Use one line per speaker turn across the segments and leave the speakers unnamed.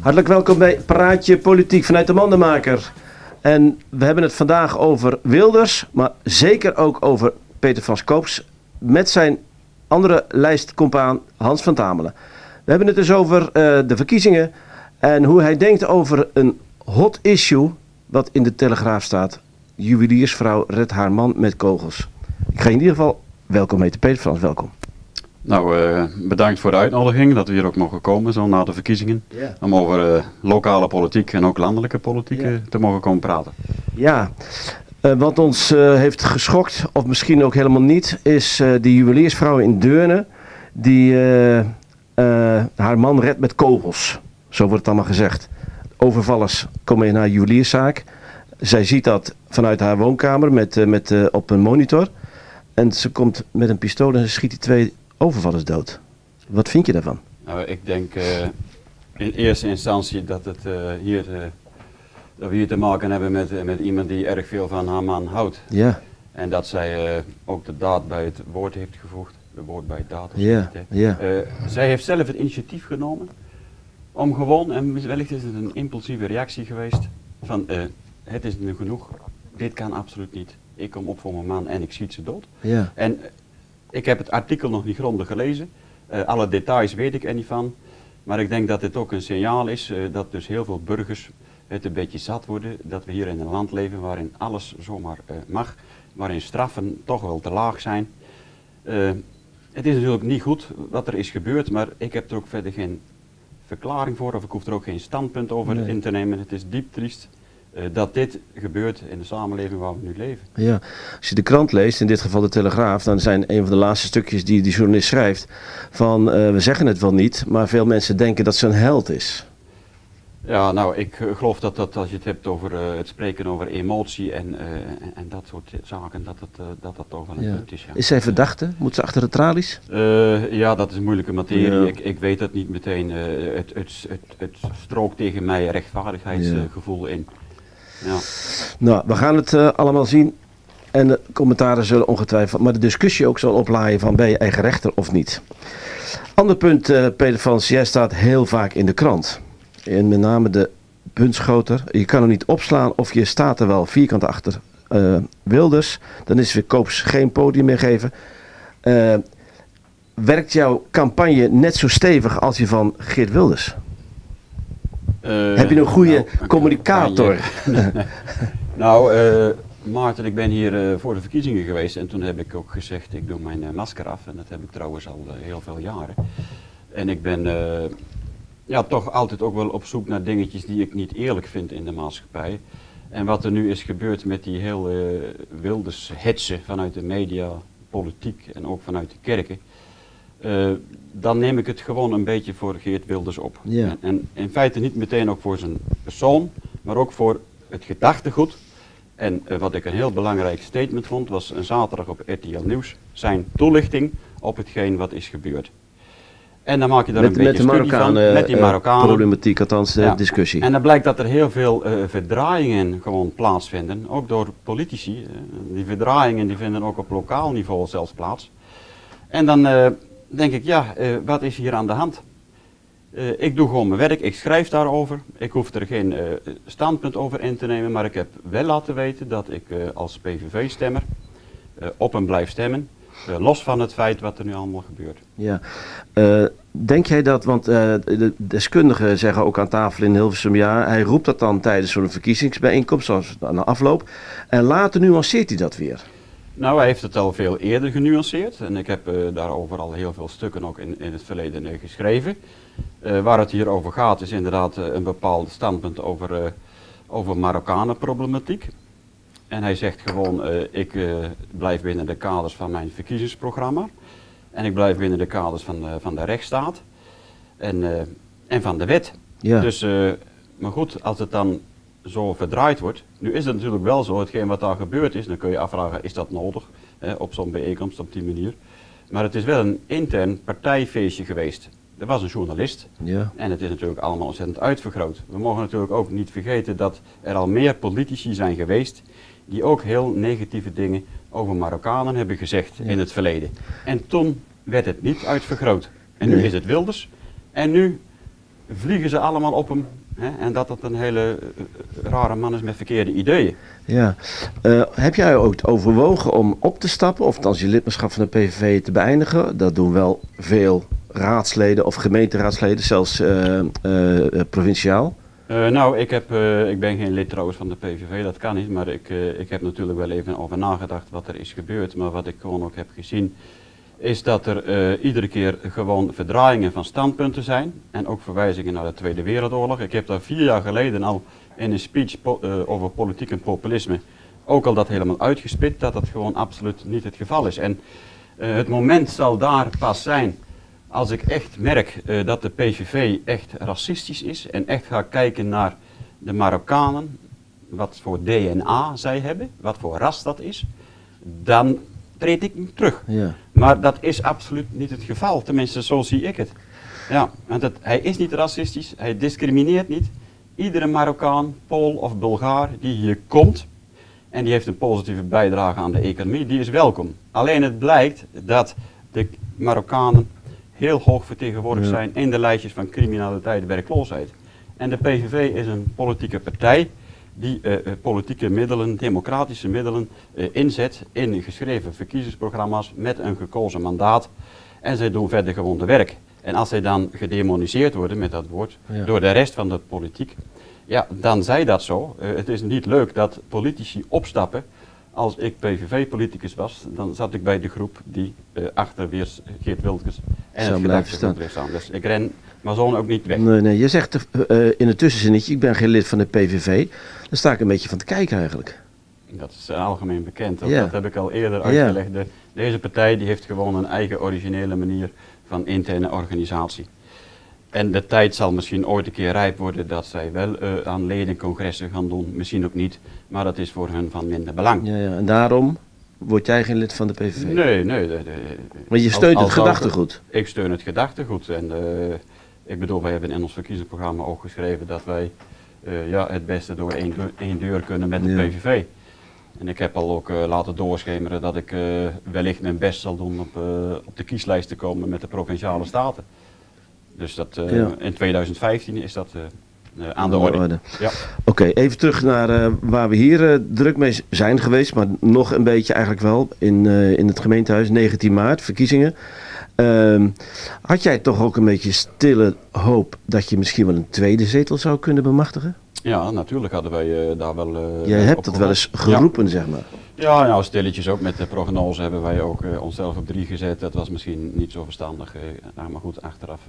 Hartelijk welkom bij Praatje Politiek vanuit de Mandenmaker. En we hebben het vandaag over Wilders, maar zeker ook over Peter van Skoops met zijn andere lijstcompaan Hans van Tamelen. We hebben het dus over eh, de verkiezingen en hoe hij denkt over een hot issue wat in de Telegraaf staat. Juweliersvrouw redt haar man met kogels. Ik ga in ieder geval welkom heten. Peter Frans, welkom.
Nou, eh, bedankt voor de uitnodiging dat we hier ook mogen komen, zo na de verkiezingen. Om over eh, lokale politiek en ook landelijke politiek eh, te mogen komen praten.
Ja, wat ons heeft geschokt, of misschien ook helemaal niet, is die juweliersvrouw in Deurne. Die haar man redt met kogels. Zo wordt het allemaal gezegd. Overvallers komen in haar juwelierszaak. Zij ziet dat vanuit haar woonkamer met, met, op een monitor. En ze komt met een pistool en ze schiet die twee overvallers dood. Wat vind je daarvan?
Nou, ik denk eh, in eerste instantie dat, het, eh, hier, eh, dat we hier te maken hebben met, met iemand die erg veel van haar man houdt.
Ja,
En dat zij ook de daad bij het woord heeft gevoegd. De woord bij het daad.
Ja,
hè.
ja.
Zij heeft zelf het initiatief genomen om gewoon, en wellicht is het een impulsieve reactie geweest, van het is nu genoeg, dit kan absoluut niet. Ik kom op voor mijn man en ik schiet ze dood.
ja,
En eh, ik heb het artikel nog niet grondig gelezen. Eh, alle details weet ik er niet van. Maar ik denk dat dit ook een signaal is eh, dat dus heel veel burgers het een beetje zat worden. Dat we hier in een land leven waarin alles zomaar mag. Waarin straffen toch wel te laag zijn. Het is natuurlijk niet goed wat er is gebeurd. Maar ik heb er ook verder geen verklaring voor. Of ik hoef er ook geen standpunt over
Nee.
in te nemen. Het is diep triest dat dit gebeurt in de samenleving waar we nu leven.
Ja, als je de krant leest, in dit geval de Telegraaf, dan zijn een van de laatste stukjes die die journalist schrijft van eh, we zeggen het wel niet, maar veel mensen denken dat ze een held is.
Ja, nou, ik eh, geloof dat, dat als je het hebt over eh, het spreken over emotie en, eh, en, en dat soort zaken, dat eh, dat, dat toch wel een
Ja.
punt is. Ja.
Is zij verdachte? Moet ze achter de tralies?
Eh, ja, dat is een moeilijke materie.
Ja.
Ik, ik weet dat niet meteen. eh, het, het, het, het strookt tegen mij rechtvaardigheidsgevoel in.
Nou, we gaan het eh, allemaal zien. En de commentaren zullen ongetwijfeld, maar de discussie ook zal oplaaien van ben je eigen rechter of niet. Ander punt, eh, Peter Frans, jij staat heel vaak in de krant. En met name de puntschoter. Je kan hem niet opslaan of je staat er wel vierkant achter eh, Wilders. Dan is weer Koops geen podium meer geven. Werkt jouw campagne net zo stevig als die van Geert Wilders?
Eh,
Heb je een goede
nou,
communicator?
nou, eh, Maarten, ik ben hier eh, voor de verkiezingen geweest en toen heb ik ook gezegd, ik doe mijn masker af. En dat heb ik trouwens al heel veel jaren. En ik ben ja, toch altijd ook wel op zoek naar dingetjes die ik niet eerlijk vind in de maatschappij. En wat er nu is gebeurd met die heel eh, wilde hetsen vanuit de media, politiek en ook vanuit de kerken. Eh, dan neem ik het gewoon een beetje voor Geert Wilders op.
Ja.
En, en in feite niet meteen ook voor zijn persoon, maar ook voor het gedachtegoed. En eh, wat ik een heel belangrijk statement vond, was een zaterdag op RTL Nieuws zijn toelichting op hetgeen wat is gebeurd. En dan maak je daar
Met,
een
met de
beetje studie van, met die
eh,
Marokkanen.
problematiek, althans de
Ja.
discussie.
En dan blijkt dat er heel veel eh, verdraaiingen gewoon plaatsvinden, ook door politici. Die verdraaiingen die vinden ook op lokaal niveau zelfs plaats. En dan denk ik, ja, eh, wat is hier aan de hand? Eh, ik doe gewoon mijn werk, ik schrijf daarover. Ik hoef er geen eh, standpunt over in te nemen, maar ik heb wel laten weten dat ik als PVV-stemmer op hem blijf stemmen. los van het feit wat er nu allemaal gebeurt.
Ja. Denk jij dat, want de deskundigen zeggen ook aan tafel in Hilversum, ja, hij roept dat dan tijdens zo'n verkiezingsbijeenkomst, zoals na afloop, en later nuanceert hij dat weer.
Nou, hij heeft het al veel eerder genuanceerd en ik heb eh, daarover al heel veel stukken ook in, in het verleden eh, geschreven. Eh, waar het hier over gaat is inderdaad een bepaald standpunt over, over Marokkanenproblematiek. En hij zegt gewoon, ik blijf binnen de kaders van mijn verkiezingsprogramma. En ik blijf binnen de kaders van, de- van de rechtsstaat en, en van de wet.
Ja.
Dus, maar goed, als het dan zo verdraaid wordt. Nu is het natuurlijk wel zo, hetgeen wat daar gebeurd is, dan kun je afvragen, is dat nodig hè, op zo'n bijeenkomst op die manier. Maar het is wel een intern partijfeestje geweest. Er was een journalist
ja.
en het is natuurlijk allemaal ontzettend uitvergroot. We mogen natuurlijk ook niet vergeten dat er al meer politici zijn geweest die ook heel negatieve dingen over Marokkanen hebben gezegd
Ja.
in het verleden. En toen werd het niet uitvergroot. En nu
Nee.
is het Wilders. En nu vliegen ze allemaal op hem. Hè, en dat het een hele eh, rare man is met verkeerde ideeën.
Ja. Eh, heb jij ook overwogen om op te stappen, of althans je lidmaatschap van de PVV te beëindigen? Dat doen wel veel raadsleden of gemeenteraadsleden, zelfs eh, eh, provinciaal.
Eh, nou, ik, heb, eh, ik ben geen lid trouwens van de PVV, dat kan niet. Maar ik, eh, ik heb natuurlijk wel even over nagedacht wat er is gebeurd. Maar wat ik gewoon ook heb gezien, is dat er eh, iedere keer gewoon verdraaiingen van standpunten zijn. En ook verwijzingen naar de Tweede Wereldoorlog. Ik heb daar vier jaar geleden al in een speech eh, over politiek en populisme ook al dat helemaal uitgespit, dat dat gewoon absoluut niet het geval is. En eh, het moment zal daar pas zijn als ik echt merk dat de PVV echt racistisch is en echt ga kijken naar de Marokkanen, wat voor DNA zij hebben, wat voor ras dat is, dan treed ik terug.
Ja.
Maar dat is absoluut niet het geval, tenminste zo zie ik het. Ja, want het, hij is niet racistisch, hij discrimineert niet. Iedere Marokkaan, Pool of Bulgaar die hier komt en die heeft een positieve bijdrage aan de economie, die is welkom. Alleen het blijkt dat de Marokkanen heel hoog vertegenwoordigd
Ja.
zijn in de lijstjes van criminaliteit en werkloosheid. En de PVV is een politieke partij die eh, eh, politieke middelen, democratische middelen, eh, inzet in geschreven verkiezingsprogramma's met een gekozen mandaat. En zij doen verder gewoon de werk. En als zij dan gedemoniseerd worden met dat woord
Ja.
door de rest van de politiek, ja, dan zij dat zo. Het is niet leuk dat politici opstappen. Als ik PVV-politicus was, dan zat ik bij de groep die eh, achter weer Geert Wilders en
Zou
het gedachtegoed bleef staan. Dus ik ren maar zo ook niet weg.
Nee, nee, je zegt eh, eh, in het tussenzinnetje, ik ben geen lid van de PVV. Daar sta ik een beetje van te kijken eigenlijk.
Dat is eh, algemeen bekend.
Ja.
Dat heb ik al eerder uitgelegd. De- deze partij die heeft gewoon een eigen originele manier van interne organisatie. En de tijd zal misschien ooit een keer rijp worden dat zij wel eh, aan ledencongressen gaan doen. Misschien ook niet, maar dat is voor hun van minder belang.
Ja, ja. En daarom word jij geen lid van de PVV.
Nee, nee. de- de-
Maar je steunt
als
het gedachtegoed.
Ik steun het gedachtegoed. En eh, ik bedoel, wij hebben in ons verkiezingsprogramma ook geschreven dat wij eh, ja, het beste door één, deur- één deur kunnen met de
Ja.
PVV. En ik heb al ook eh, laten doorschemeren dat ik wellicht mijn best zal doen op, op de kieslijst te komen met de provinciale staten. Dus dat,
Ja.
in 2015 is dat eh, aan de orde. Ja.
Oké, even terug naar eh, waar we hier eh, druk mee zijn geweest, maar nog een beetje eigenlijk wel in, in het gemeentehuis, 19 maart, verkiezingen. Ehm, had jij toch ook een beetje stille hoop dat je misschien wel een tweede zetel zou kunnen bemachtigen?
ja, natuurlijk hadden wij daar wel.
Jij hebt dat wel eens.
Ja.
geroepen, zeg maar.
Ja, nou stilletjes ook met de prognose hebben wij ook onszelf op drie gezet. Dat was misschien niet zo verstandig. nou, maar goed, achteraf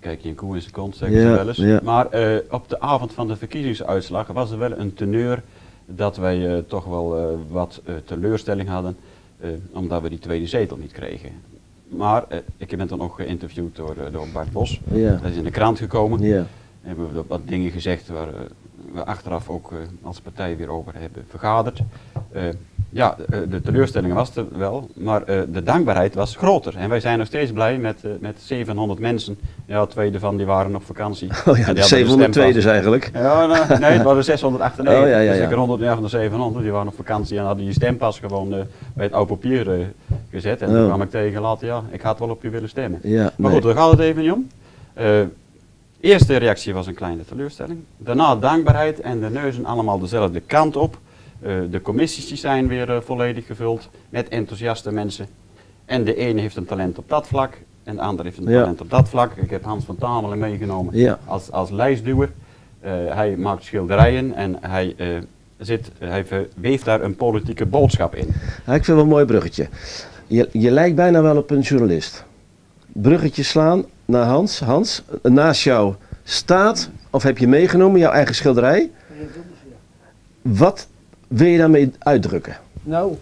kijk je een koe in zijn kont, zeggen
Ja,
ze wel eens.
ja.
Maar eh, op de avond van de verkiezingsuitslag was er wel een teneur dat wij eh, toch wel eh, wat teleurstelling hadden. omdat we die tweede zetel niet kregen. Maar ik ben dan ook geïnterviewd door, door Bart Bos.
Ja.
Dat is in de krant gekomen
Ja.
hebben we wat dingen gezegd waar we achteraf ook als partij weer over hebben vergaderd. Ja, eh, de teleurstelling was er wel, maar eh, de dankbaarheid was groter. En wij zijn nog steeds blij met, eh, met 700 mensen. Ja, twee ervan die waren op vakantie.
Oh ja, de
hadden
702
stempas.
dus eigenlijk.
Ja, nou, nee, het waren 698.
Oh, ja, ja,
Dus
ja.
ik er 100 ja, van de 700, die waren op vakantie en hadden die stempas gewoon bij het oude papier gezet. En
Oh.
toen kwam ik tegen later, ja, ik had wel op je willen stemmen.
Ja,
Maar
nee.
goed, daar gaat het even niet om. Eerste reactie was een kleine teleurstelling. Daarna dankbaarheid en de neuzen allemaal dezelfde kant op. Eh, de commissies die zijn weer eh, volledig gevuld met enthousiaste mensen. En de ene heeft een talent op dat vlak en de andere heeft een
Ja.
talent op dat vlak. Ik heb Hans van Tamelen meegenomen
Ja.
als, als lijstduwer. Eh, hij maakt schilderijen en hij, eh, zit, hij weeft daar een politieke boodschap in.
Ja, ik vind het wel een mooi bruggetje. Je, je lijkt bijna wel op een journalist. Bruggetje slaan naar Hans. Hans, naast jou staat, of heb je meegenomen, jouw eigen schilderij. Wat wil je daarmee uitdrukken?
Nou,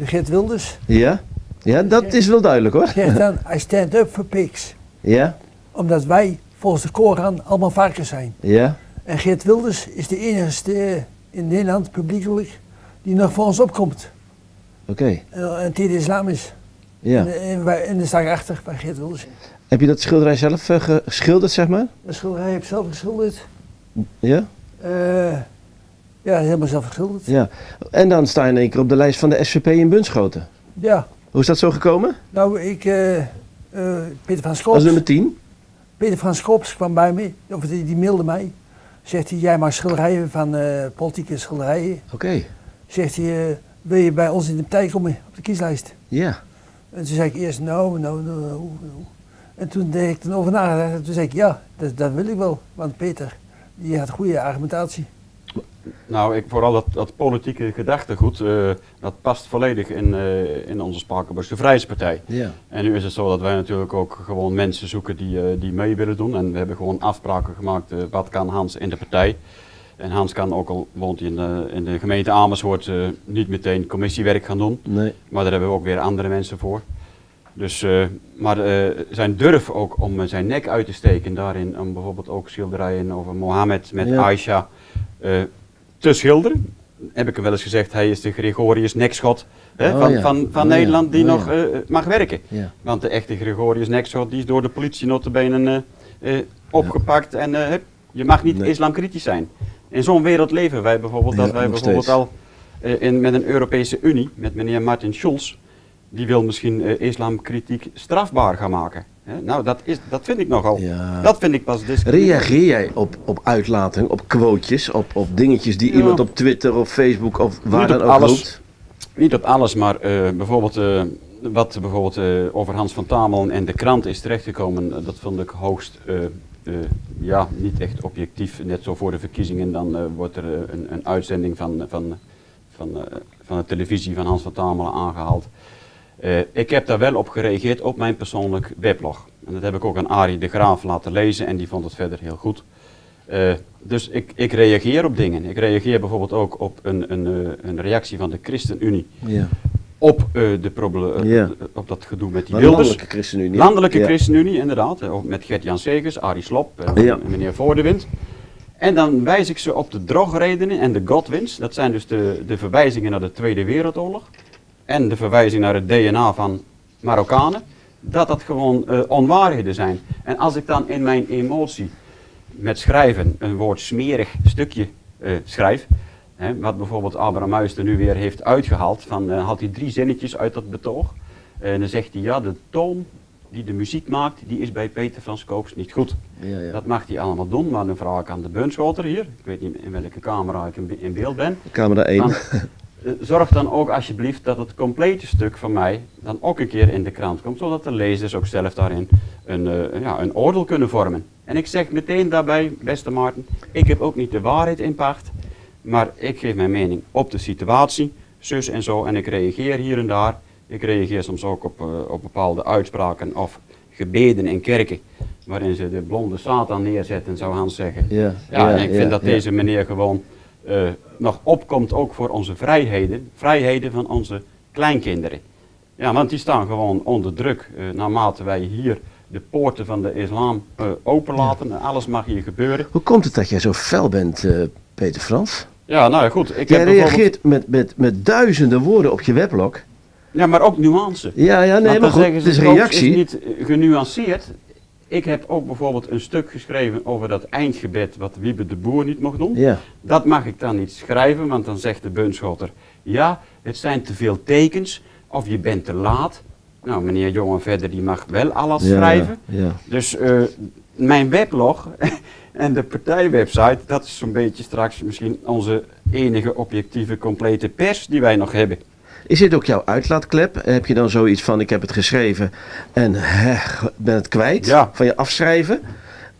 Geert Wilders
Ja? Ja, dat is wel duidelijk hoor.
zegt dan, I stand up for pigs.
Ja?
Omdat wij volgens de Koran allemaal varkens zijn.
Ja?
En Geert Wilders is de enige in Nederland, publiekelijk, die nog voor ons opkomt.
Oké.
En, en tegen de islam is.
Ja.
En, en, wij, en daar sta ik achter bij Geert Wilders.
Heb je dat schilderij zelf eh, geschilderd, zeg maar?
De schilderij heb ik zelf geschilderd.
Ja?
Eh, Ja, helemaal zelf geschilderd.
Ja. En dan sta je in één keer op de lijst van de SVP in Bunschoten.
Ja,
Hoe is dat zo gekomen?
nou ik, eh, eh, Peter van
Als
Schoops,
nummer 10?
Peter van Schoops kwam bij me, of die, die mailde mij. Zegt hij, jij maakt schilderijen van eh, politieke schilderijen.
Oké.
Zegt hij, wil je bij ons in de partij komen op de kieslijst?
Ja.
En toen zei ik eerst, nou, nou, nou, nou. En toen deed ik erover nagedacht en toen zei ik, ja, dat, dat wil ik wel. Want Peter, die had goede argumentatie.
Nou, ik, vooral dat, dat politieke gedachtegoed, eh, dat past volledig in, eh, in onze Spakenburgse Vrijheidspartij.
Ja.
En nu is het zo dat wij natuurlijk ook gewoon mensen zoeken die, eh, die mee willen doen. En we hebben gewoon afspraken gemaakt, wat kan Hans in de partij. En Hans kan ook al, woont hij in de, in de gemeente Amersfoort, niet meteen commissiewerk gaan doen.
Nee.
Maar daar hebben we ook weer andere mensen voor. Dus, maar zijn durf ook om zijn nek uit te steken daarin, om bijvoorbeeld ook schilderijen over Mohammed met
Ja.
Aisha te schilderen. Heb ik hem wel eens gezegd, hij is de Gregorius nekschot hè,
Oh
van,
ja.
van, van
Oh.
Nederland die
Oh
nog
ja.
eh, mag werken.
Ja.
Want de echte Gregorius nekschot die is door de politie notabene eh, eh, opgepakt en eh, hup, je mag niet
Nee.
islamkritisch zijn. In zo'n wereld leven wij bijvoorbeeld, dat
Ja,
wij bijvoorbeeld
steeds.
al eh, in, met een Europese Unie, met meneer Martin Schulz, die wil misschien eh, islamkritiek strafbaar gaan maken. Nou, dat, is, dat vind ik nogal.
Ja.
Dat vind ik pas discriminerend.
Reageer jij op, op uitlating, op quotejes, op, op dingetjes die
Ja.
iemand op Twitter of Facebook of waar
Niet
dan
op
ook
alles.
roept?
Niet op alles, maar eh, bijvoorbeeld eh, wat bijvoorbeeld eh, over Hans van Tamelen en de krant is terechtgekomen, dat vond ik hoogst, ja, niet echt objectief. Net zo voor de verkiezingen, dan wordt er een, een uitzending van, van, van, van de televisie van Hans van Tamelen aangehaald. Eh, ik heb daar wel op gereageerd op mijn persoonlijk weblog. En dat heb ik ook aan Arie de Graaf laten lezen en die vond het verder heel goed. Eh, dus ik, ik reageer op dingen. Ik reageer bijvoorbeeld ook op een, een, eh, een reactie van de ChristenUnie
Ja.
op, de
Ja.
op dat gedoe met die Wilders.
landelijke ChristenUnie.
Landelijke
Ja.
ChristenUnie, inderdaad. ook Met Gert-Jan Segers, Arie Slop en meneer Voordewind. En dan wijs ik ze op de drogredenen en de Godwins. Dat zijn dus de, de verwijzingen naar de Tweede Wereldoorlog. En de verwijzing naar het DNA van Marokkanen. Dat dat gewoon eh, onwaarheden zijn. En als ik dan in mijn emotie met schrijven een woord smerig stukje eh, schrijf. Hè, wat bijvoorbeeld Abraham Muister nu weer heeft uitgehaald. Van, eh, haalt hij drie zinnetjes uit dat betoog. En dan zegt hij, ja, de toon die de muziek maakt, die is bij Peter van Skoops niet goed.
Ja, ja.
Dat mag hij allemaal doen, maar dan vraag ik aan de bunschoter hier. Ik weet niet in welke camera ik in be- in beeld ben.
Camera 1.
Dan, eh, zorg dan ook alsjeblieft dat het complete stuk van mij dan ook een keer in de krant komt, zodat de lezers ook zelf daarin een, eh, ja, een oordeel kunnen vormen. En ik zeg meteen daarbij, beste Maarten, ik heb ook niet de waarheid in pacht, maar ik geef mijn mening op de situatie, zus en zo, en ik reageer hier en daar. Ik reageer soms ook op, eh, op bepaalde uitspraken of gebeden in kerken, waarin ze de blonde Satan neerzetten, zou Hans zeggen.
Ja,
Ja,
ja,
en ik
ja,
vind dat
ja.
deze meneer gewoon eh, nog opkomt ook voor onze vrijheden, vrijheden van onze kleinkinderen. Ja, want die staan gewoon onder druk eh, naarmate wij hier de poorten van de islam eh, openlaten. En Alles mag hier gebeuren.
Hoe komt het dat jij zo fel bent, Peter Frans?
Ja, nou ja, goed. Ik
Jij
heb bijvoorbeeld-
reageert met, met, met duizenden woorden op je weblog.
Ja, maar ook nuance.
Ja, ja, nee, maar goed,
zeggen
het is reactie.
is niet genuanceerd. Ik heb ook bijvoorbeeld een stuk geschreven over dat eindgebed wat Wiebe de Boer niet mocht doen.
Ja,
Dat mag ik dan niet schrijven, want dan zegt de bunschotter, ja, het zijn te veel tekens of je bent te laat. Nou, meneer Jongen verder, die mag wel alles
ja,
schrijven.
Ja.
Dus eh, mijn weblog en de partijwebsite, dat is zo'n beetje straks misschien onze enige objectieve complete pers die wij nog hebben.
Is dit ook jouw uitlaatklep? Heb je dan zoiets van, ik heb het geschreven en ben het kwijt?
Ja.
Van je afschrijven?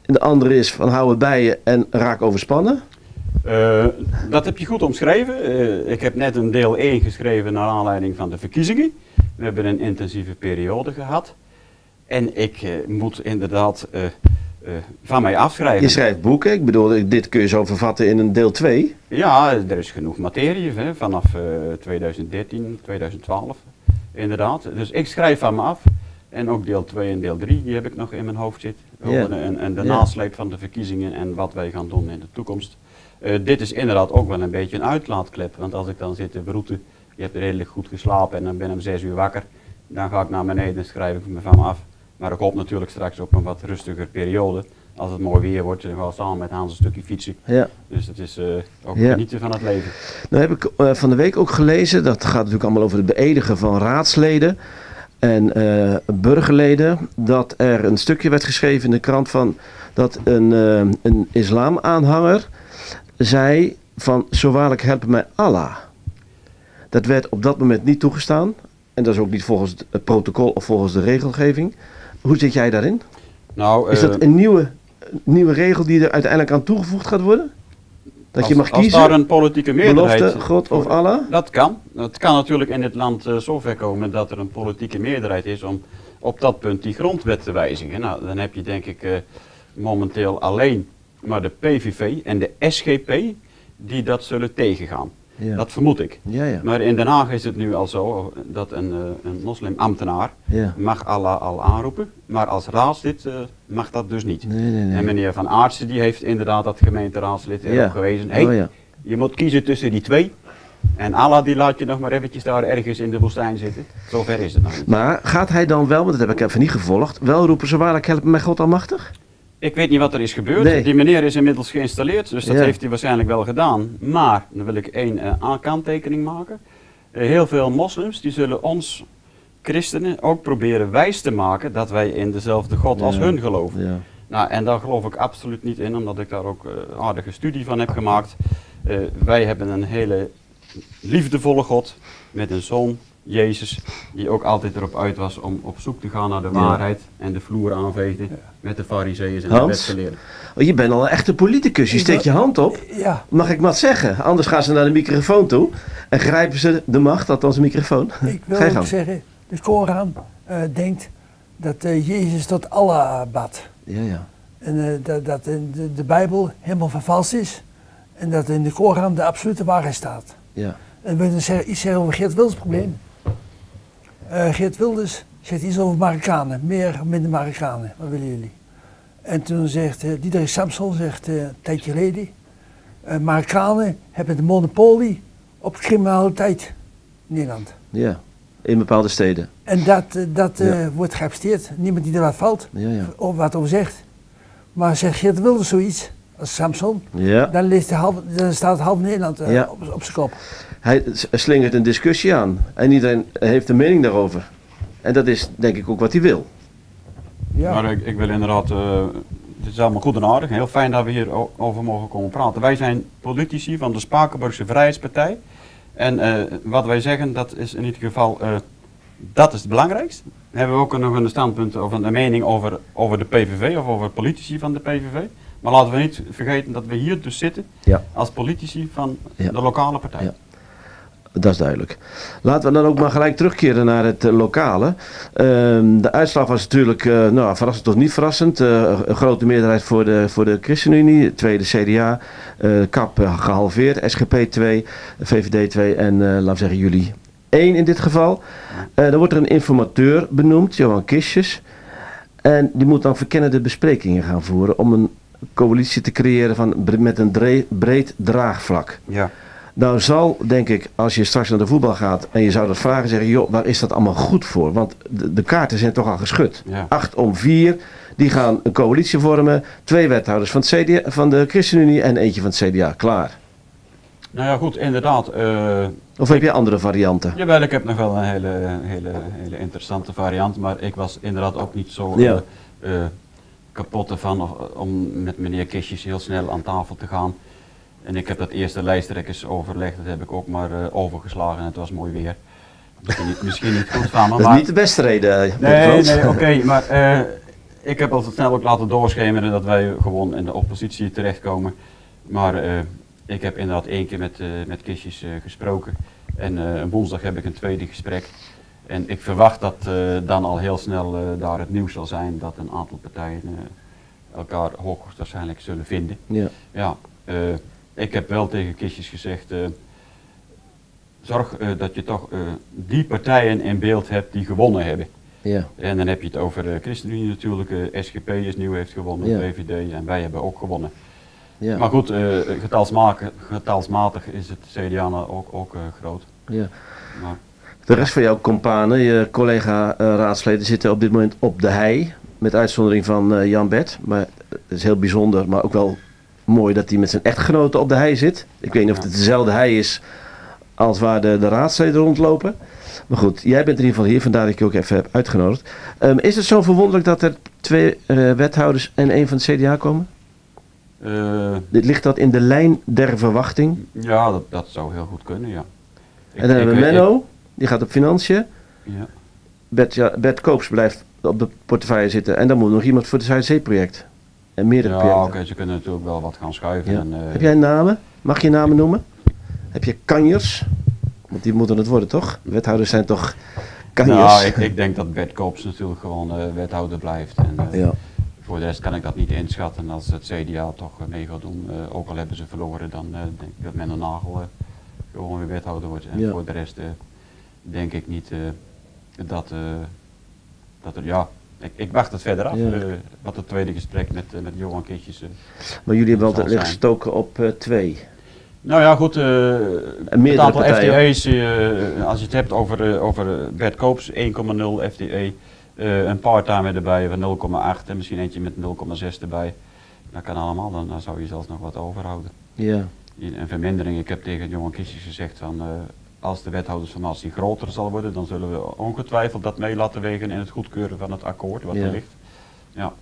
En de andere is van, hou het bij je en raak overspannen?
Eh, dat heb je goed omschreven. Eh, ik heb net een deel 1 geschreven naar aanleiding van de verkiezingen. We hebben een intensieve periode gehad. En ik eh, moet inderdaad van mij afschrijven.
Je schrijft boeken, ik bedoel, dit kun je zo vervatten in een deel 2.
Ja, er is genoeg materie hè, vanaf eh, 2013, 2012. Inderdaad. Dus ik schrijf van me af. En ook deel 2 en deel 3, die heb ik nog in mijn hoofd zitten.
Ja.
En, en de nasleep van de verkiezingen en wat wij gaan doen in de toekomst. Eh, dit is inderdaad ook wel een beetje een uitlaatklep. Want als ik dan zit te beroeten, je hebt redelijk goed geslapen en dan ben ik om 6 uur wakker. Dan ga ik naar beneden en schrijf ik me van me af. Maar ik hoop natuurlijk straks op een wat rustiger periode. als het mooi weer wordt, dan gaan we samen met Hans een stukje fietsen.
Ja.
Dus dat is eh, ook
Ja.
genieten van het leven.
Nou heb ik eh, van de week ook gelezen, dat gaat natuurlijk allemaal over het beëdigen van raadsleden en eh, burgerleden, dat er een stukje werd geschreven in de krant van dat een, een islamaanhanger zei van zo waarlijk helpen mij Allah. Dat werd op dat moment niet toegestaan en dat is ook niet volgens het protocol of volgens de regelgeving. Hoe zit jij daarin?
Nou,
Is
eh,
dat een nieuwe, nieuwe regel die er uiteindelijk aan toegevoegd gaat worden? Dat je
als-
mag
Als
kiezen,
daar een politieke meerderheid...
belofte, God of Allah?
Dat kan. Het kan natuurlijk in dit land eh, zover komen dat er een politieke meerderheid is om op dat punt die grondwet te wijzigen. Nou, dan heb je denk ik eh, momenteel alleen maar de PVV en de SGP die dat zullen tegengaan.
Ja.
Dat vermoed ik.
Ja, ja.
Maar in Den Haag is het nu al zo dat een, eh, een moslimambtenaar mag Allah al aanroepen, maar als raadslid eh, mag dat dus niet.
Nee, nee, nee.
En meneer Van Aartsen die heeft inderdaad dat gemeenteraadslid erop gewezen. Hey,
Oh, ja.
je moet kiezen tussen die twee. En Allah die laat je nog maar eventjes daar ergens in de woestijn zitten. Zover is het nog niet.
Maar gaat hij dan wel, want dat heb ik even niet gevolgd, wel roepen ze waarlijk helpen mij God almachtig?
Ik weet niet wat er is gebeurd.
Nee.
Die meneer is inmiddels geïnstalleerd, dus dat
Ja.
heeft hij waarschijnlijk wel gedaan. Maar, dan wil ik één aankanttekening maken. Eh, heel veel moslims die zullen ons christenen ook proberen wijs te maken dat wij in dezelfde God als hun geloven.
Ja.
Nou, en daar geloof ik absoluut niet in, omdat ik daar ook eh, aardige studie van heb gemaakt. Wij hebben een hele liefdevolle God met een zoon, Jezus, die ook altijd erop uit was om op zoek te gaan naar de
Ja.
waarheid en de vloer aanveegde met de fariseeërs en de
Hans?
wetgeleerden.
Oh, je bent al een echte politicus, je steekt je hand op.
Ja,
Mag ik wat zeggen? Anders gaan ze naar de microfoon toe en grijpen ze de macht, althans de microfoon.
ik wil
Ga je
ook
gang.
zeggen, de Koran eh, denkt dat eh, Jezus tot Allah bad.
Ja, ja.
En eh, dat, dat in de, de Bijbel helemaal vervalst is. En dat in de Koran de absolute waarheid staat.
ja.
En wil je zeggen, iets zeggen over Geert Wilders probleem. Eh, Geert Wilders zegt iets over Marokkanen, meer of minder Marokkanen, wat willen jullie? En toen zegt uh, Diederik Samson, zegt eh, een tijdje geleden, Marokkanen hebben de monopolie op criminaliteit in Nederland.
Ja, in bepaalde steden.
En dat, dat
Ja.
wordt geaccepteerd, niemand die er wat valt,
Ja, ja.
of wat over zegt. Maar zegt Geert Wilders zoiets, als Samson,
Ja.
dan, ligt de half, dan staat half Nederland op, op zijn kop.
Hij slingert een discussie aan en iedereen heeft een mening daarover. En dat is denk ik ook wat hij wil.
Ja.
Maar ik, ik wil inderdaad, eh het is allemaal goed en aardig. Heel fijn dat we hier over mogen komen praten. Wij zijn politici van de Spakenburgse Vrijheidspartij. En eh, wat wij zeggen, dat is in ieder geval, eh, dat is het belangrijkste. Hebben we ook nog een standpunt of een mening over, over de PVV of over politici van de PVV. Maar laten we niet vergeten dat we hier dus zitten
Ja.
als politici van
Ja.
de lokale partij.
Ja. Dat is duidelijk. Laten we dan ook maar gelijk terugkeren naar het eh, lokale. Ehm, de uitslag was natuurlijk eh, nou, verrassend tot niet verrassend. Eh, een grote meerderheid voor de, voor de ChristenUnie, tweede CDA, KAP eh, gehalveerd, SGP 2, VVD 2 en laten we zeggen jullie 1 in dit geval. Dan wordt er een informateur benoemd, Johan Kistjes. En die moet dan verkennende besprekingen gaan voeren om een coalitie te creëren van, met een breed draagvlak.
Ja.
Nou zal, denk ik, als je straks naar de voetbal gaat en je zou dat vragen, zeggen, joh, waar is dat allemaal goed voor? Want de, de kaarten zijn toch al geschud.
Ja.
Acht om vier, die gaan een coalitie vormen. Twee wethouders van, het CDA, van de ChristenUnie en eentje van het CDA. Klaar.
Nou ja, goed, inderdaad. eh,
Of heb je andere varianten?
Jawel, ik heb nog wel een hele, hele, hele interessante variant, maar ik was inderdaad ook niet zo
Ja.
eh, eh, kapot ervan of, om met meneer Kistjes heel snel aan tafel te gaan. En ik heb dat eerste lijsttrekkersoverleg, dat heb ik ook maar eh, overgeslagen en het was mooi weer. Misschien niet, misschien niet goed van me,
Dat is
maar...
niet de beste reden. eh,
Nee, nee, oké, maar eh, ik heb al snel ook laten doorschemeren dat wij gewoon in de oppositie terechtkomen. Maar ik heb inderdaad één keer met, met Kistjes gesproken en eh, woensdag heb ik een tweede gesprek. En ik verwacht dat dan al heel snel daar het nieuws zal zijn dat een aantal partijen elkaar hoogstwaarschijnlijk zullen vinden.
Ja.
Ja, ik heb wel tegen Kistjes gezegd, eh, zorg eh, dat je toch eh, die partijen in beeld hebt die gewonnen hebben.
Ja.
En dan heb je het over de ChristenUnie natuurlijk, eh, SGP is nieuw, heeft gewonnen,
Ja.
VVD en wij hebben ook gewonnen.
Ja.
Maar goed, eh, getalsmatig, getalsmatig is het CDA nou ook, ook eh, groot.
Ja.
Maar,
De rest van jouw companen, je collega-raadsleden, zitten op dit moment op de hei. Met uitzondering van eh, Jan Bert. Maar Het is heel bijzonder, maar ook wel mooi dat hij met zijn echtgenote op de hei zit. Ik weet niet of het dezelfde hei is als waar de, de raadsleden rondlopen. Maar goed, jij bent in ieder geval hier, vandaar dat ik je ook even heb uitgenodigd. Ehm, is het zo verwonderlijk dat er twee eh, wethouders en één van het CDA komen? Dit ligt dat in de lijn der verwachting?
ja, dat, dat zou heel goed kunnen, ja. Ik-
en dan hebben we
ik-
Menno, die gaat op financiën.
ja.
Bert, ja, Bert Koops blijft op de portefeuille zitten. En dan moet nog iemand voor het Zuidzee-project. En meerdere
Ja,
projecten.
oké, ze kunnen natuurlijk wel wat gaan schuiven.
Ja.
En, eh,
Heb jij namen? Mag je namen noemen? Heb je kanjers? Want die moeten het worden, toch? Wethouders zijn toch kanjers?
Nou, ik, ik denk dat Bert Koops natuurlijk gewoon eh, wethouder blijft. En, eh,
Ja.
Voor de rest kan ik dat niet inschatten. Als het CDA toch mee gaat doen, ook al hebben ze verloren, dan denk ik dat Menno Nagel eh, gewoon weer wethouder wordt. En
Ja.
voor de rest denk ik niet dat, dat er, ja, ik, ik wacht het verder af.
Ja.
eh, wat het tweede gesprek met, eh, met Johan Kitjes. eh.
Maar jullie hebben altijd gestoken op twee.
Nou ja, goed. het aantal
partijen.
FTE's, als je het hebt over, over Bert Koops, 1,0 FTE. een part-time erbij van 0,8 en misschien eentje met 0,6 erbij. Dat kan allemaal, dan, dan zou je zelfs nog wat overhouden.
Ja.
Een vermindering, ik heb tegen Johan Kistjes gezegd van als de wethoudersformatie groter zal worden, dan zullen we ongetwijfeld dat mee laten wegen in het goedkeuren van het akkoord wat
Ja.
er ligt. Ja.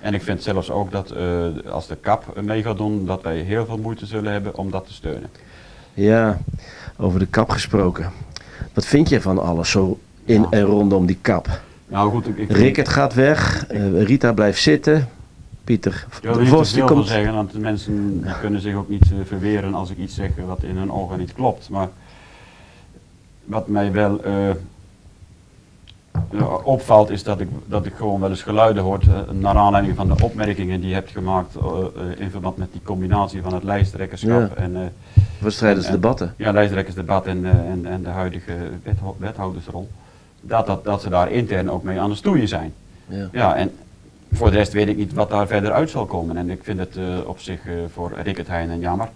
En ik vind zelfs ook dat eh, als de kap mee gaat doen, dat wij heel veel moeite zullen hebben om dat te steunen.
ja, over de kap gesproken. Wat vind je van alles zo in
Ja.
en rondom die kap?
Nou goed, ik, ik
Rickert gaat weg, eh, Rita blijft zitten. Pieter
er
de Vos die komt.
zeggen, want de mensen kunnen zich ook niet eh, verweren als ik iets zeg wat in hun ogen niet klopt. Maar wat mij wel eh, eh, opvalt is dat ik, dat ik gewoon wel eens geluiden hoor eh, naar aanleiding van de opmerkingen die je hebt gemaakt in verband met die combinatie van het lijsttrekkerschap
Ja.
en
Voor strijdensdebatten.
ja, lijsttrekkersdebat en, en, en de huidige wetho- wethoudersrol. Dat, dat, dat ze daar intern ook mee aan het stoeien zijn.
Ja.
Ja, en voor de rest weet ik niet wat daar verder uit zal komen. En ik vind het op zich eh, voor Rickert Heijn jammer.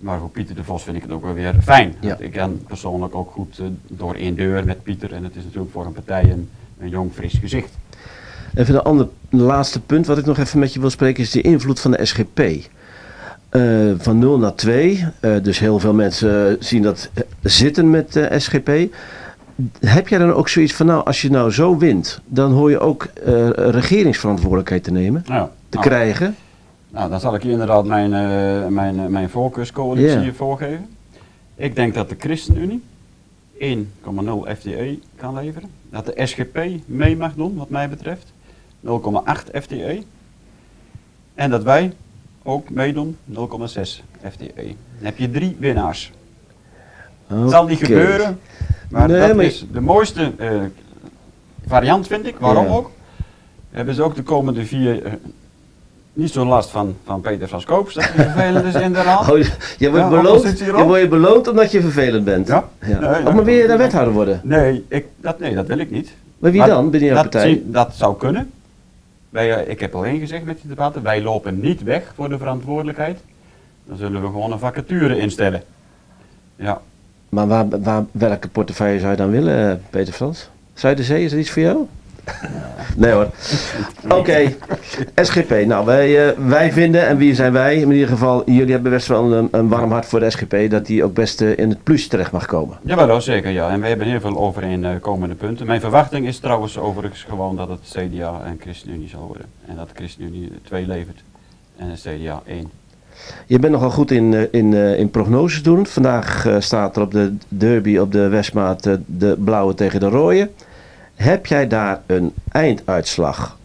Maar voor Pieter de Vos vind ik het ook wel weer fijn.
Ja.
Ik ken persoonlijk ook goed eh, door één deur met Pieter. En het is natuurlijk voor een partij een, een jong, fris gezicht.
Even een ander een laatste punt wat ik nog even met je wil spreken is de invloed van de SGP. Eh, van 0 naar 2, eh, dus heel veel mensen zien dat zitten met de SGP. Heb jij dan ook zoiets van, nou, als je nou zo wint, dan hoor je ook regeringsverantwoordelijkheid te nemen, te
nou,
krijgen?
Nou, dan zal ik je inderdaad mijn, eh, mijn, eh, mijn voorkeurscoalitie voorgeven. Ik denk dat de ChristenUnie 1,0 FTE kan leveren. Dat de SGP mee mag doen, wat mij betreft. 0,8 FTE. En dat wij ook meedoen, 0,6 FTE. Dan heb je drie winnaars. Het zal niet gebeuren, maar
Nee,
dat
maar-
is de mooiste eh, variant vind ik. Waarom ook? Hebben ze ook de komende vier niet zo last van, van Peter van Skoops, dat hij vervelend is in de raad.
Oh, je, je wordt
Ja,
beloond, je wordt beloond omdat je vervelend bent.
Ja.
ja.
Nee,
maar wil je dan wethouder worden?
Nee, ik, dat, nee, dat wil ik niet.
Maar wie
Maar
dan binnen jouw
dat,
partij?
zie- dat zou kunnen. Wij, eh, ik heb al één gezegd met die debatten, wij lopen niet weg voor de verantwoordelijkheid. Dan zullen we gewoon een vacature instellen. Ja,
Maar waar, waar, welke portefeuille zou je dan willen, eh, Peter Frans? Zuiderzee, is dat iets voor jou? Nee hoor. Oké, SGP. Nou, wij, eh, wij vinden, en wie zijn wij? In ieder geval, jullie hebben best wel een, een warm hart voor de SGP, dat die ook best eh, in het plus terecht mag komen.
Jawel, zeker ja. En wij hebben heel veel overeenkomende punten. Mijn verwachting is trouwens overigens gewoon dat het CDA en ChristenUnie zal worden. En dat ChristenUnie 2 levert en het CDA 1.
Je bent nogal goed in, eh, in, eh, in prognoses doen. Vandaag eh, staat er op de derby op de Westmaat eh, de blauwe tegen de rode. Heb jij daar een einduitslag?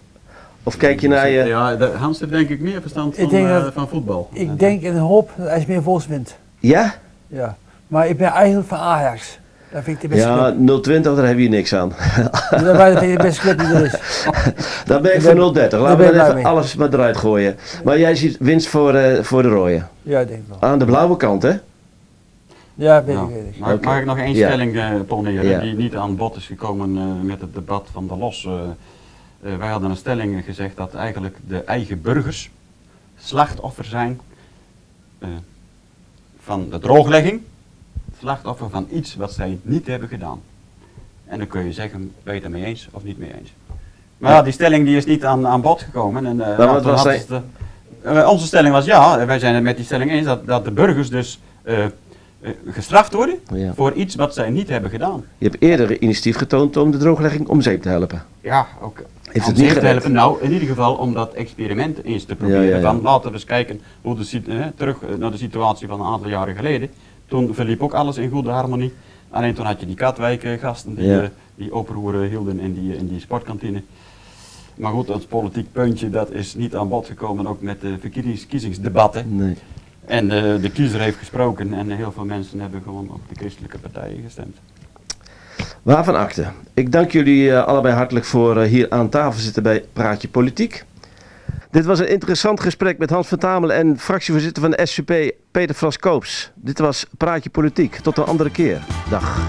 Of kijk je naar je...
Ja, de, Hans heeft denk ik meer verstand
Ik
van,
denk
eh, van voetbal.
Ik denk en hoop dat IJsmeer Vos wint.
Ja?
Ja. Maar ik ben eigenlijk van Ajax. Dat vind ik de beste
Ja,
club.
020, daar heb je niks aan.
Dat vind ik de beste club die er is.
Dan ben ik
Ik
voor
ben-
030.
daar
Laten we even
mee.
alles maar eruit gooien. Maar jij ziet winst voor, eh, voor de rode.
Ja, ik denk wel.
Aan de blauwe kant, hè?
Ja, weet ik, weet ik.
Mag, ik nog één stelling eh poneren
Ja.
die niet aan bod is gekomen eh, met het debat van de LOS? eh. Wij hadden een stelling gezegd dat eigenlijk de eigen burgers slachtoffer zijn eh, van de drooglegging, slachtoffer van iets wat zij niet hebben gedaan. En dan kun je zeggen, ben je het ermee eens of niet mee eens. Maar ja, die stelling die is niet aan, aan bod gekomen. En, eh,
was
de- eh, onze stelling was ja, wij zijn het met die stelling eens dat, dat de burgers dus gestraft worden
Ja.
voor iets wat zij niet hebben gedaan.
Je hebt eerder initiatief getoond om de drooglegging om zeep te helpen.
Ja, ook.
Heeft
om
het niet
te helpen. Nou, in ieder geval om dat experiment eens te proberen.
ja, ja.
Van, laten we eens kijken hoe de, eh, terug eh, naar de situatie van een aantal jaren geleden. Toen verliep ook alles in goede harmonie. Alleen toen had je die Katwijk-gasten die, eh, die oproer hielden in die, in die sportkantine. Maar goed, dat politiek puntje dat is niet aan bod gekomen, ook met de verkiezings- verkiezingsdebatten.
Nee.
En eh, de kiezer heeft gesproken en heel veel mensen hebben gewoon op de christelijke partijen gestemd.
Waarvan akte. Ik dank jullie eh, allebei hartelijk voor eh, hier aan tafel zitten bij Praatje Politiek. Dit was een interessant gesprek met Hans van Tamelen en fractievoorzitter van de SVP Peter Frans Koops. Dit was Praatje Politiek. Tot een andere keer. Dag.